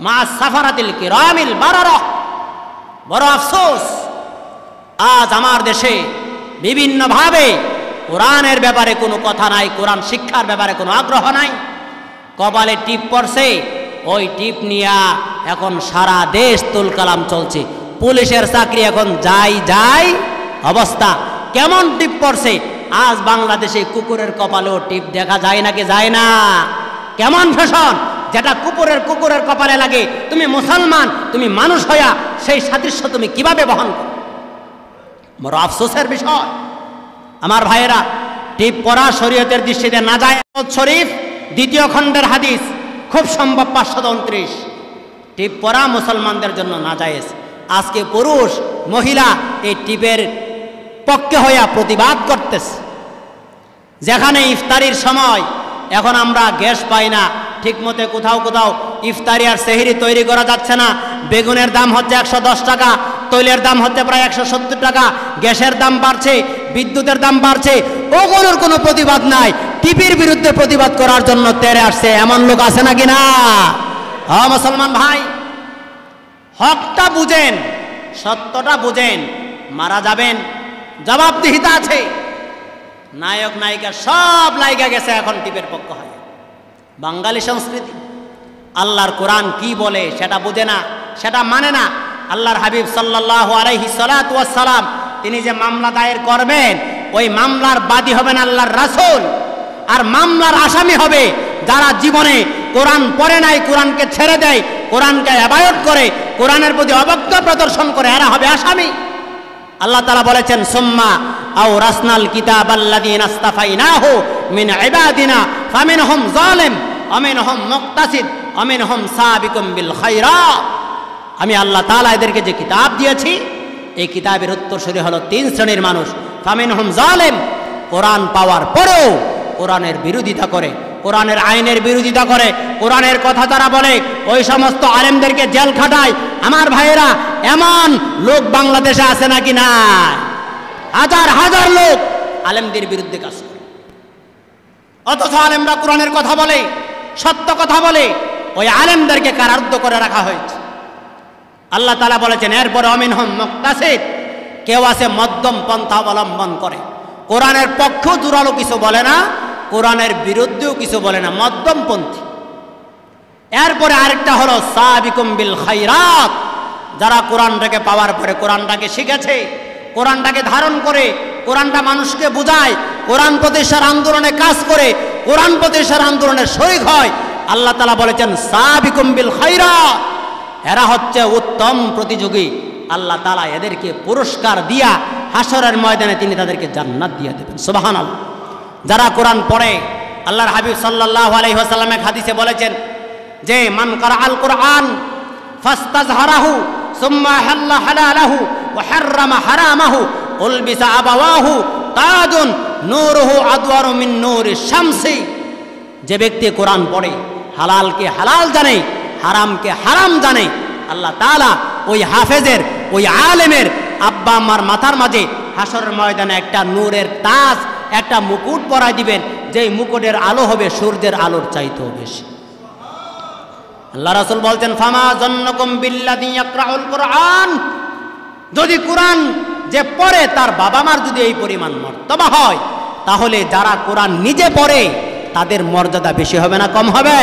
মা সাফারাতিল কিরামিল বারারা। বড় আফসোস, আজ আমার দেশে বিভিন্নভাবে কোরআনের ব্যাপারে কোনো কথা নাই, কোরআন শিক্ষার ব্যাপারে কোনো আগ্রহ নাই। কপালে টিপ পড়ছে, ওই টিপ নিয়া এখন সারা দেশ তুলকালাম চলছে। পুলিশের চাকরি এখন যাই যাই অবস্থা। কেমন টিপ পড়ছে? আজ বাংলাদেশে কুকুরের কপালেও টিপ দেখা যায় নাকি যায় না? কেমন ফ্যাশন? যেটা কুকুরের কুকুরের কপালে লাগে, তুমি মুসলমান, তুমি মানুষ হইয়া সেই সাদৃশ্য তুমি কীভাবে বহন করো? বড় আফসোসের বিষয়। আমার ভাইয়েরা, টিপ পড়া শরীয়তের দৃষ্টিতে না যায় শরীফ, দ্বিতীয় খণ্ডের হাদিস, খুব সম্ভব পাঁচশো উনত্রিশ। টিপ পরা মুসলমানদের জন্য না জায়েজ আজকে পুরুষ, মহিলা এই টিপের পক্ষে হইয়া প্রতিবাদ করতেছে। যেখানে ইফতারির সময়, এখন আমরা গ্যাস পাই না ঠিক মতে কোথাও কোথাও ইফতারি আর সেহরি তৈরি করা যাচ্ছে না। বেগুনের দাম হচ্ছে একশো দশ টাকা, তৈলের দাম হচ্ছে প্রায় একশো সত্তর টাকা, গ্যাসের দাম বাড়ছে, বিদ্যুতের দাম বাড়ছে। ওগুলোর কোনো প্রতিবাদ নাই। টিপির বিরুদ্ধে প্রতিবাদ করার জন্য তেরে আসছে। এমন লোক আছে নাকি না? হ, মুসলমান ভাই, হকটা বুঝেন, সত্যটা বুঝেন, মারা যাবেন, জবাবদিহিতা আছে। নায়ক, নায়িকা সব লাইগা গেছে, এখন টিপের পক্ষ হয়। বাঙালি সংস্কৃতি। আল্লাহর কোরআন কি বলে সেটা বুঝে না, সেটা মানে না। আল্লাহর হাবিব সাল্লাহ আলাইহি সালাম তিনি যে মামলা দায়ের করবেন, ওই মামলার বাদী হবেন আল্লাহর রাসুল। আর মামলার আসামি হবে যারা জীবনে কোরআন পড়ে নাই, কোরআনকে ছেড়ে দেয়, কোরআনকে অ্যাবায়ট করে, কোরআনের প্রতি অবজ্ঞ প্রদর্শন করে, এরা হবে আসামি। আল্লাহ তালা বলেছেন, সোম্মা আও রাসনাল কিতাব আল্লাদিন আস্তাফাইনাহু মিন ফামিন ফামিনহুম জালিম আমিনহুম মুক্তাসিদ, আমিনহুম সাবিকুম বিল খায়রাত আমি আল্লাহ তাআলা এদেরকে যে কিতাব দিয়েছি, এই কিতাবের উত্তরসূরি হলো তিন শ্রেণির মানুষ। ফামিনহুম জালেম, কোরআন পাওয়ার পরেও কোরআনের বিরোধিতা করে, কোরআনের আইনের বিরোধিতা করে, কোরআনের কথা তারা বলে, ওই সমস্ত আলেমদেরকে জেল খাটায়। আমার ভাইয়েরা, এমন লোক বাংলাদেশে আছে নাকি না হাজার হাজার লোক আলেমদের বিরুদ্ধে কাজ করে। অথচ আলেমরা কোরআনের কথা বলে সত্য কথা বলে, ওই আলেমদেরকে কারারুদ্ধ করে রাখা হয়েছে। আল্লাহ তালা বলেছেন, এরপর অমিন হন মুক্তাসিদ, কেউ আছে মধ্যম পন্থা অবলম্বন করে। কোরআনের পক্ষ জোরালো কিছু বলে না, কোরআনের বিরুদ্ধেও কিছু বলে না মধ্যমপন্থী এরপরে আরেকটা হলো, সাবিকুম বিল খাইরাত যারা কোরআনটাকে পাওয়ার পরে কোরআনটাকে শিখেছে, কোরআনটাকে ধারণ করে, কোরআনটা মানুষকে বুঝায়, কোরআন প্রতিষ্ঠার আন্দোলনে কাজ করে কোরআন প্রতিষ্ঠার আন্দোলনে শরিক হয়। আল্লাহ তালা বলেছেন, সাবিকুম বিল খাইরাত এরা হচ্ছে উত্তম প্রতিযোগী। আল্লাহ তালা এদেরকে পুরস্কার দিয়া হাসরের ময়দানে তিনি তাদেরকে জান্নাত দিয়ে দেবেন। সুবাহান যারা কোরআন পড়ে, আল্লাহর হাবিব সাল্লাহ আলহিহাসাল্লামের হাদিসে বলেছেন যে, মান করা আল কোরআন, ফাস্তাজহারাহু, সুম্মা হাল্লা হালালাহু, ওয়া হাররামা হারামাহু, উলবিসা আবাওয়াহু, তাজুন নূরুহু আদওয়ারু মিন শামসি। যে ব্যক্তি কোরআন পড়ে, হালালকে হালাল জানে, হারামকে হারাম জানে, আল্লাহ তাআলা ওই হাফেজের, ওই আলেমের আব্বা আম্মার মাথার মাঝে হাসরের ময়দানে একটা নূরের তাজ, একটা মুকুট পরাই দিবেন, যেই মুকুটের আলো হবে, সূর্যের আলোর চাইতেও বেশি। আল্লাহ রাসূল বলছেন, ফামা জন্নকুম কোরআন। যদি কোরআন যে পরে তার বাবা মার যদি এই পরিমাণ মর্তবা হয়, তাহলে যারা কোরআন নিজে পড়ে, তাদের মর্যাদা বেশি হবে না কম হবে?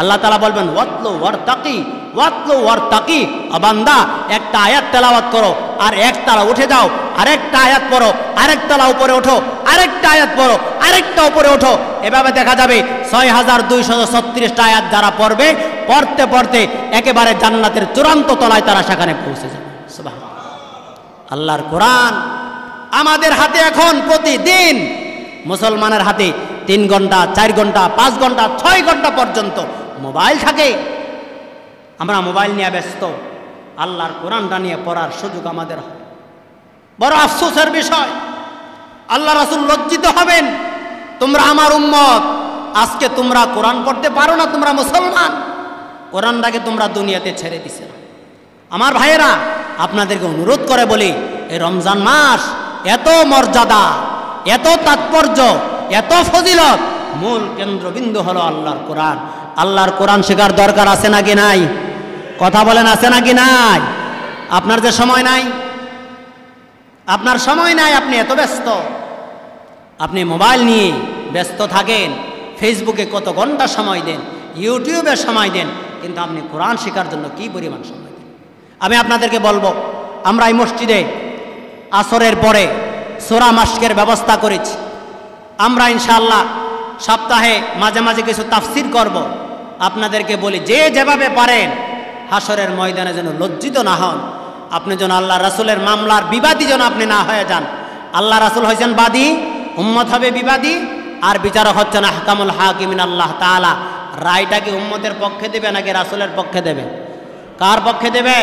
আল্লাহ তালা বলবেন, ওয়াতলো ওয়ার তাকি ওয়াতলো ওয়ার তাকি বান্দা, একটা আয়াত তেলাওয়াত করো, আর এক তালা উঠে যাও, আরেকটা আয়াত পড়ো, আরেক তালা উপরে ওঠো, আরেকটা আয়াত পড়ো, আরেকটা উপরে ওঠো। এভাবে দেখা যাবে ছয় হাজার দুইশো ছত্রিশটা আয়াত যারা পড়বে, পড়তে পড়তে একেবারে জান্নাতের চূড়ান্ত তলায় তারা সেখানে পৌঁছে যাবে। আল্লাহর কোরআন। আমাদের হাতে এখন প্রতিদিন, মুসলমানের হাতে তিন ঘণ্টা, চার ঘণ্টা, পাঁচ ঘণ্টা, ছয় ঘণ্টা পর্যন্ত মোবাইল থাকে। আমরা মোবাইল নিয়ে ব্যস্ত। আল্লাহর কোরআনটা নিয়ে পড়ার সুযোগ আমাদের হয়। বড় আফসোসের বিষয়, আল্লাহ রাসুল লজ্জিত হবেন, তোমরা আমার উম্মত, আজকে তোমরা কোরআন পড়তে পারো না, তোমরা মুসলমান। কোরআনটাকে তোমরা দুনিয়াতে ছেড়ে দিছে আমার ভাইয়েরা আপনাদেরকে অনুরোধ করে বলি, এই রমজান মাস এত মর্যাদা, এত তাৎপর্য, এত ফজিলত। মূল কেন্দ্রবিন্দু হলো আল্লাহর কোরআন। আল্লাহর কোরআন শেখার দরকার আছে নাকি নাই? কথা বলেন, আছে নাকি নাই? আপনার যে সময় নাই? আপনার সময় নাই, আপনি এত ব্যস্ত। আপনি মোবাইল নিয়ে ব্যস্ত থাকেন, ফেসবুকে কত ঘণ্টা সময় দেন, ইউটিউবে সময় দেন, কিন্তু আপনি কোরআন শেখার জন্য কি পরিমাণ সময়? আমি আপনাদেরকে বলব, আমরা এই মসজিদে আসরের পরে সোরা মাস্কের ব্যবস্থা করেছি। আমরা ইনশাআল্লাহ সপ্তাহে মাঝে মাঝে কিছু তাফসির করব। আপনাদেরকে বলি, যে যেভাবে পারেন হাসরের ময়দানে যেন লজ্জিত না হন। আপনি যেন আল্লাহ রাসুলের মামলার বিবাদী যেন আপনি না হয়ে যান। আল্লাহ রাসুল হয়েছেন বাদী, উম্মত হবে বিবাদী, আর বিচারক হচ্ছেন হাকামুল হাকিমিন আল্লাহ তালা রায়টা কি উম্মতের পক্ষে দেবে নাকি রাসুলের পক্ষে দেবে? কার পক্ষে দেবে?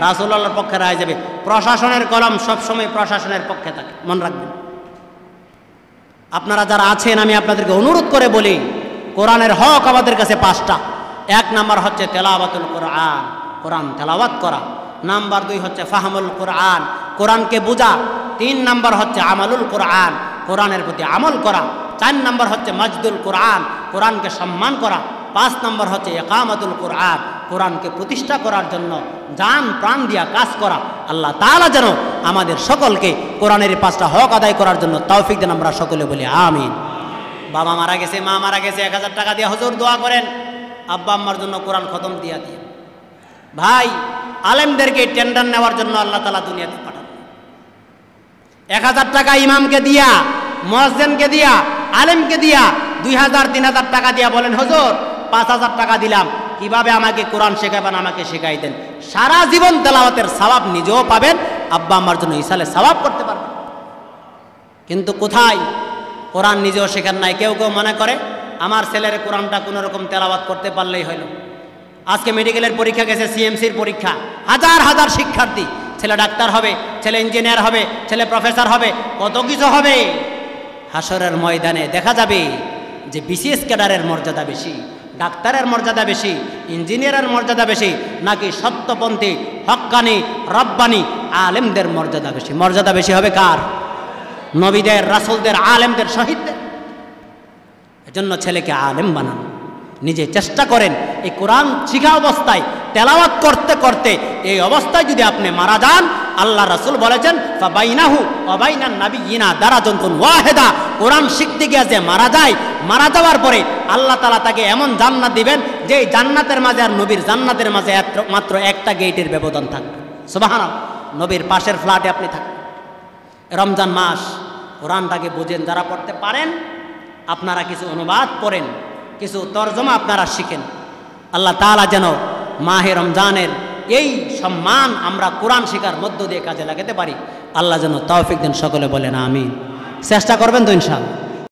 রাসুল্লাহর পক্ষে রায় যাবে। প্রশাসনের কলম সবসময় প্রশাসনের পক্ষে থাকে। মনে রাখবেন। আপনারা যারা আছেন, আমি আপনাদেরকে অনুরোধ করে বলি, কোরআনের হক আমাদের কাছে পাঁচটা। এক নাম্বার হচ্ছে তেলাওয়াতুল কোরআন। কোরআন তেলাওয়াত করা। নাম্বার দুই হচ্ছে ফাহমুল কোরআন। কোরআনকে বোঝা। তিন নাম্বার হচ্ছে আমালুল কোরআন। কোরআনের প্রতি আমল করা। চার নাম্বার হচ্ছে মজদুল কোরআন। কোরআনকে সম্মান করা। পাঁচ নম্বর হচ্ছে একামতুল কোরআন। কোরআনকে প্রতিষ্ঠা করার জন্য জান, প্রাণ দিয়া কাজ করা, আল্লাহ তাআলা যেন আমাদের সকলকে কোরআনের পাঁচটা হক আদায় করার জন্য তৌফিক দেন আমরা সকলে বলি, আমিন। বাবা মারা গেছে, মা মারা গেছে, এক হাজার টাকা দিয়ে হজুর দোয়া করেন, আব্বা আম্মার জন্য কোরআন খতম দিয়া দিয়ে। ভাই, আলেমদেরকে টেন্ডার নেওয়ার জন্য আল্লাহ তালা দুনিয়াতে পাঠান। এক হাজার টাকা ইমামকে দিয়া মহাজেনকে দিয়া, আলেমকে দিয়া, দুই হাজার, তিন হাজার টাকা দিয়া বলেন, হজুর, পাঁচ হাজার টাকা দিলাম। কীভাবে আমাকে কোরআন শেখাবেন, আমাকে শেখাই দেন। সারা জীবন তেলাওয়াতের সবাব নিজেও পাবেন, আব্বা আমার জন্য ইসালে সবাব করতে পারবেন। কিন্তু কোথায়? কোরআন নিজেও শেখার নাই, কেউ কেউ মনে করে, আমার ছেলের কোরআনটা কোনো রকম তেলাওয়াত করতে পারলেই হইল আজকে মেডিকেলের পরীক্ষা গেছে, সিএমসির পরীক্ষা। হাজার হাজার শিক্ষার্থী, ছেলে ডাক্তার হবে, ছেলে ইঞ্জিনিয়ার হবে, ছেলে প্রফেসর হবে, কত কিছু হবে। হাসরের ময়দানে দেখা যাবে যে বিশেষ ক্যাডারের মর্যাদা বেশি। ডাক্তারের মর্যাদা বেশি, ইঞ্জিনিয়ারের মর্যাদা বেশি, নাকি সত্যপন্থী হক্কানি রব্বানি, আলেমদের মর্যাদা বেশি? মর্যাদা বেশি হবে কার? নবীদের, রাসুলদের, আলেমদের শহীদদের। এজন্য ছেলেকে আলেম বানান। নিজে চেষ্টা করেন, এই কোরআন শিখা অবস্থায় তেলাওয়াত করতে করতে, এই অবস্থায় যদি আপনি মারা যান আল্লাহ রাসুল বলেছেন বাইনাহু নাবি ইনা দ্বারা যন্তুন ওয়াহেদা। কোরআন শিখতে গিয়ে যে মারা যায়, মারা যাওয়ার পরে আল্লাহ তালা তাকে এমন জান্নাত দিবেন, যে জান্নাতের মাঝে আর নবীর জান্নাতের মাঝে মাত্র একটা গেটের ব্যবধান থাকবে। সুবাহান নবীর পাশের ফ্ল্যাটে আপনি থাকবেন। রমজান মাস, কোরআনটাকে বুঝেন, যারা পড়তে পারেন, আপনারা কিছু অনুবাদ পড়েন, কিছু তর্জমা আপনারা শিখেন। আল্লাহ তাআলা যেন মাহে রমজানের এই সম্মান আমরা কোরআন শেখার মধ্য দিয়ে কাজে লাগাতে পারি। আল্লাহ যেন তৌফিক দেন সকলে বলেন আমি চেষ্টা করবেন তো ইনশাআল্লাহ।